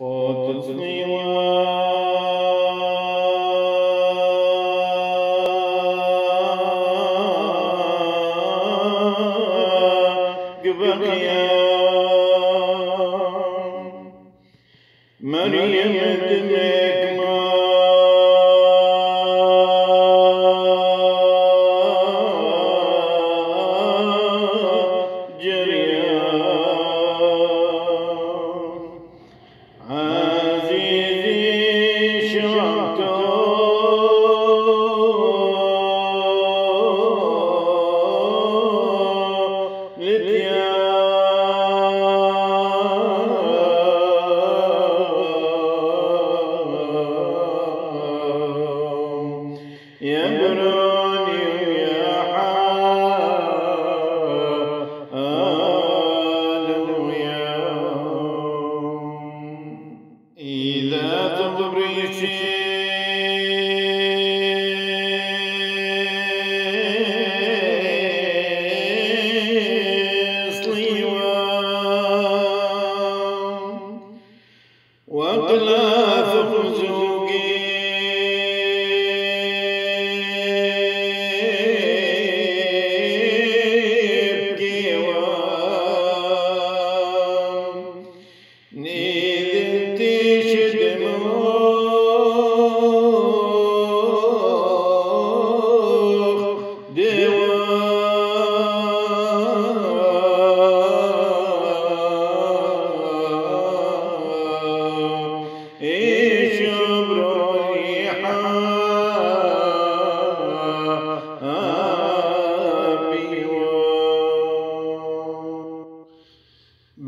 Mary, you make my واقلافهم زور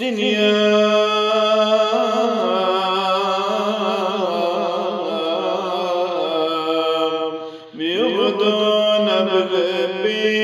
Senior, me,